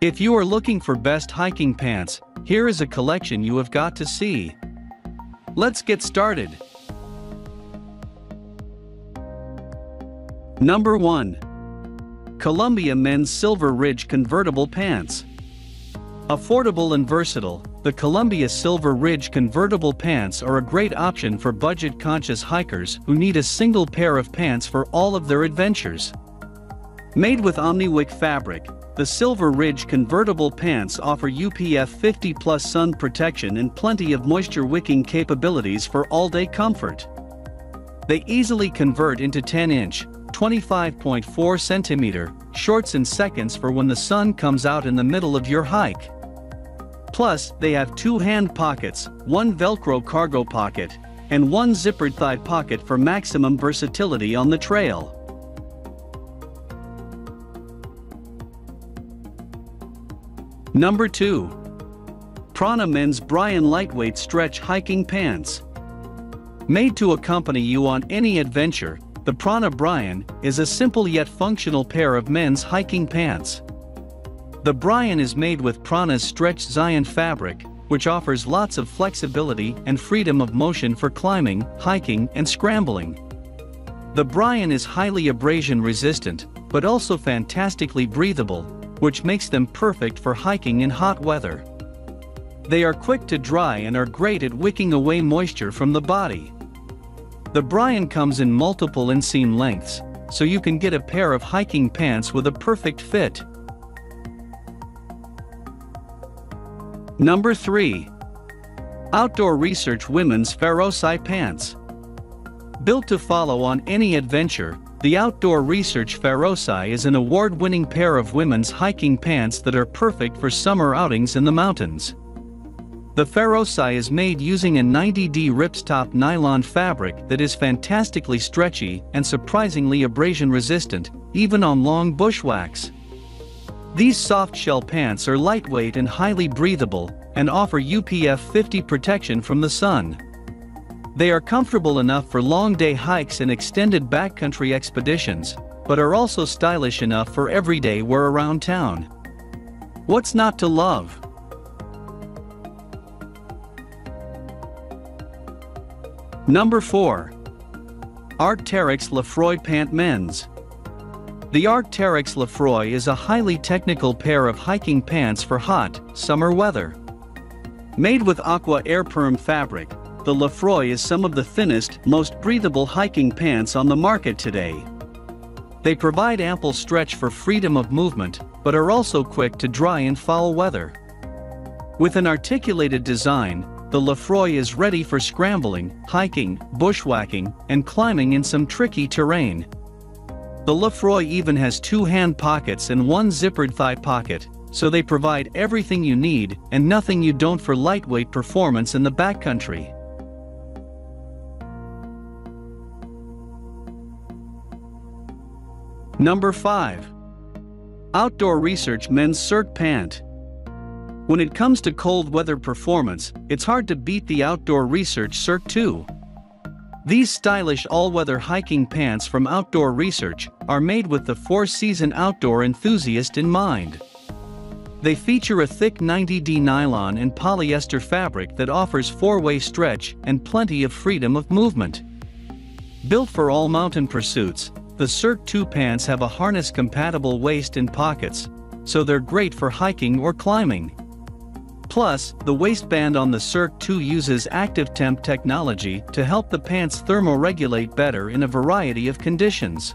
If you are looking for best hiking pants, here is a collection you have got to see. Let's get started. Number 1. Columbia Men's Silver Ridge Convertible Pants. Affordable and versatile, the Columbia Silver Ridge convertible pants are a great option for budget-conscious hikers who need a single pair of pants for all of their adventures. Made with Omniwick fabric, the Silver Ridge convertible pants offer UPF 50 plus sun protection and plenty of moisture wicking capabilities for all-day comfort. They easily convert into 10-inch, 25.4 centimeter shorts in seconds for when the sun comes out in the middle of your hike. Plus, they have two hand pockets, one Velcro cargo pocket, and one zippered thigh pocket for maximum versatility on the trail. Number 2. Prana Men's Brion Lightweight Stretch Hiking Pants. Made to accompany you on any adventure, the Prana Brion is a simple yet functional pair of men's hiking pants. The Brion is made with Prana's stretch Zion fabric, which offers lots of flexibility and freedom of motion for climbing, hiking, and scrambling. The Brion is highly abrasion resistant, but also fantastically breathable, which makes them perfect for hiking in hot weather. They are quick to dry and are great at wicking away moisture from the body. The Brion comes in multiple inseam lengths, so you can get a pair of hiking pants with a perfect fit. Number 3. Outdoor Research Women's Ferrosi Pants. Built to follow on any adventure, the Outdoor Research Ferrosi is an award-winning pair of women's hiking pants that are perfect for summer outings in the mountains. The Ferrosi is made using a 90D ripstop nylon fabric that is fantastically stretchy and surprisingly abrasion resistant, even on long bushwhacks. These soft shell pants are lightweight and highly breathable, and offer UPF 50 protection from the sun. They are comfortable enough for long day hikes and extended backcountry expeditions, but are also stylish enough for everyday wear around town. What's not to love? Number 4. Arc'teryx Lefroy Pant Men's. The Arc'teryx Lefroy is a highly technical pair of hiking pants for hot, summer weather. Made with aqua air perm fabric, the Lefroy is some of the thinnest, most breathable hiking pants on the market today. They provide ample stretch for freedom of movement, but are also quick to dry in foul weather. With an articulated design, the Lefroy is ready for scrambling, hiking, bushwhacking, and climbing in some tricky terrain. The Lefroy even has two hand pockets and one zippered thigh pocket, so they provide everything you need and nothing you don't for lightweight performance in the backcountry. Number 5. Outdoor Research Men's Cirque Pant. When it comes to cold weather performance, it's hard to beat the Outdoor Research Cirque 2. These stylish all-weather hiking pants from Outdoor Research are made with the four-season outdoor enthusiast in mind. They feature a thick 90D nylon and polyester fabric that offers four-way stretch and plenty of freedom of movement. Built for all mountain pursuits, the Cirque 2 pants have a harness-compatible waist and pockets, so they're great for hiking or climbing. Plus, the waistband on the Cirque 2 uses active temp technology to help the pants thermoregulate better in a variety of conditions.